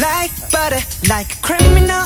like butter, like criminal